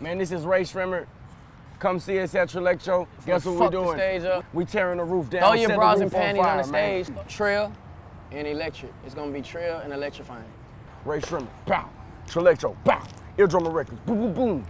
Man, this is Rae Sremmurd. Come see us at Trillectro. Guess what we're doing? stage up. We tearing the roof down. Throw your bras and panties on panties fire, on the man. stage. Trill and electric. It's gonna be trill and electrifying. Rae Sremmurd, pow. Trillectro, pow. Eardrummer Records, boom, boom, boom.